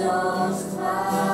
Jesus Christ.